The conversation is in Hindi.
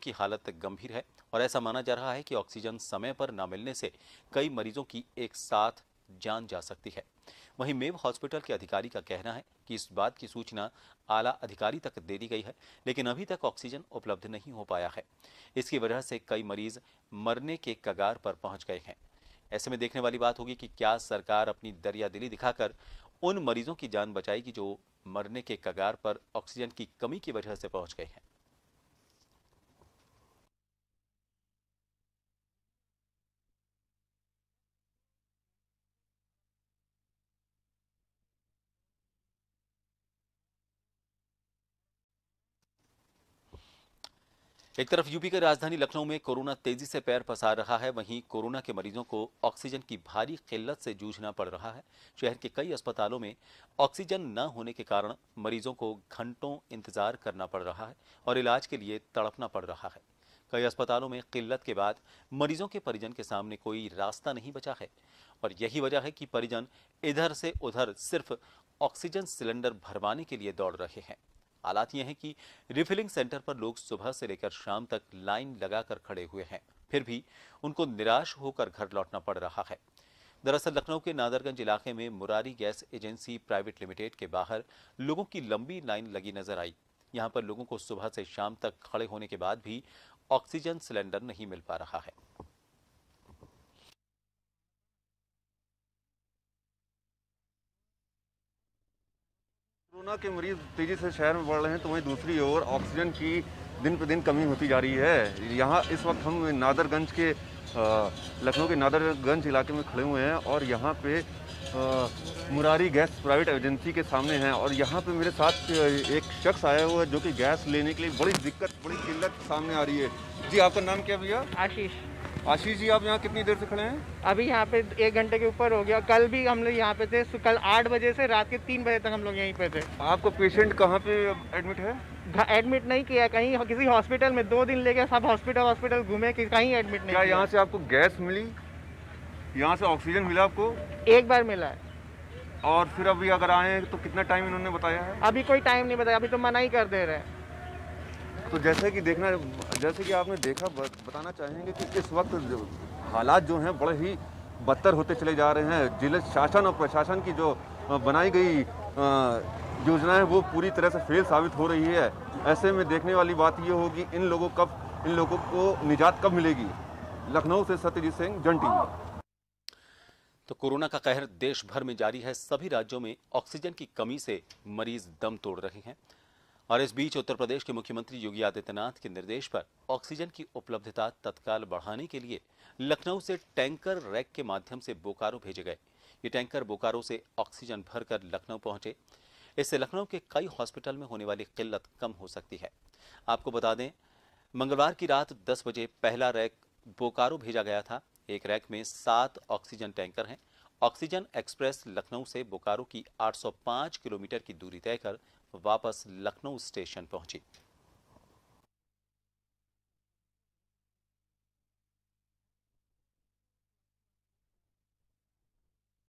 की हालत गंभीर है और ऐसा माना जा रहा है कि ऑक्सीजन समय पर न मिलने से कई मरीजों की एक साथ जान जा सकती है। वहीं मेव हॉस्पिटल के अधिकारी का कहना है कि इस बात की सूचना आला अधिकारी तक दे दी गई है, लेकिन अभी तक ऑक्सीजन उपलब्ध नहीं हो पाया है। इसकी वजह से कई मरीज़ मरने के कगार पर पहुँच गए हैं। ऐसे में देखने वाली बात होगी कि क्या सरकार अपनी दरिया दिली दिखाकर उन मरीजों की जान बचाएगी जो मरने के कगार पर ऑक्सीजन की कमी की वजह से पहुँच गए हैं। एक तरफ़ यूपी की राजधानी लखनऊ में कोरोना तेज़ी से पैर पसार रहा है, वहीं कोरोना के मरीजों को ऑक्सीजन की भारी किल्लत से जूझना पड़ रहा है। शहर के कई अस्पतालों में ऑक्सीजन न होने के कारण मरीजों को घंटों इंतज़ार करना पड़ रहा है और इलाज के लिए तड़पना पड़ रहा है। कई अस्पतालों में किल्लत के बाद मरीजों के परिजन के सामने कोई रास्ता नहीं बचा है और यही वजह है कि परिजन इधर से उधर सिर्फ़ ऑक्सीजन सिलेंडर भरवाने के लिए दौड़ रहे हैं। हालात ये हैं कि रिफिलिंग सेंटर पर लोग सुबह से लेकर शाम तक लाइन लगाकर खड़े हुए हैं। फिर भी उनको निराश होकर घर लौटना पड़ रहा है। दरअसल लखनऊ के नादरगंज इलाके में Murari gas agency private limited के बाहर लोगों की लंबी लाइन लगी नज़र आई। यहाँ पर लोगों को सुबह से शाम तक खड़े होने के बाद भी ऑक्सीजन सिलेंडर नहीं मिल पा रहा है। कोरोना के मरीज़ तेज़ी से शहर में बढ़ रहे हैं तो वहीं दूसरी ओर ऑक्सीजन की दिन पर दिन कमी होती जा रही है। यहाँ इस वक्त हम नादरगंज के लखनऊ के नादरगंज इलाके में खड़े हुए हैं और यहाँ पे आ, मुरारी गैस प्राइवेट एजेंसी के सामने हैं और यहाँ पे मेरे साथ एक शख्स आया हुआ है जो कि गैस लेने के लिए बड़ी दिक्कत बड़ी किल्लत सामने आ रही है। जी आपका नाम क्या भैया? आशीष। आशीष जी आप यहाँ कितनी देर से खड़े हैं? अभी यहाँ पे एक घंटे के ऊपर हो गया। कल भी हम लोग यहाँ पे थे कल आठ बजे से रात के तीन बजे तक हम लोग यहीं पे थे। आपको पेशेंट कहाँ पे एडमिट है? एडमिट नहीं किया कहीं किसी हॉस्पिटल में दो दिन लेके सब हॉस्पिटल हॉस्पिटल घूमे कि कहीं एडमिट नहीं क्या यहाँ से आपको गैस मिली? यहाँ से ऑक्सीजन मिला आपको? एक बार मिला है। और फिर अभी अगर आए तो कितना टाइम इन्होंने बताया है? अभी कोई टाइम नहीं बताया अभी तो मना ही कर दे रहे हैं। तो जैसे कि देखना, जैसे कि आपने देखा बताना चाहेंगे कि इस वक्त हालात जो हैं बड़े ही बदतर होते चले जा रहे हैं। ज़िले शासन और प्रशासन की जो बनाई गई योजना है, वो पूरी तरह से फेल साबित हो रही है। ऐसे में देखने वाली बात ये होगी, इन लोगों कब, इन लोगों को निजात कब मिलेगी? लखनऊ से सत्यजीत सिंह जंटी तो कोरोना का कहर देश भर में जारी है। सभी राज्यों में ऑक्सीजन की कमी से मरीज़ दम तोड़ रहे हैं। और इस बीच उत्तर प्रदेश के मुख्यमंत्री योगी आदित्यनाथ के निर्देश पर ऑक्सीजन की उपलब्धता तत्काल बढ़ाने के लिए लखनऊ से टैंकर रैक के माध्यम से बोकारो भेजे गए। ये टैंकर बोकारो से ऑक्सीजन भरकर लखनऊ पहुँचे। इससे लखनऊ के कई हॉस्पिटल में होने वाली किल्लत कम हो सकती है। आपको बता दें, मंगलवार की रात 10 बजे पहला रैक बोकारो भेजा गया था। एक रैक में सात ऑक्सीजन टैंकर हैं। ऑक्सीजन एक्सप्रेस लखनऊ से बोकारो की 805 किलोमीटर की दूरी तय कर वापस लखनऊ स्टेशन पहुँची।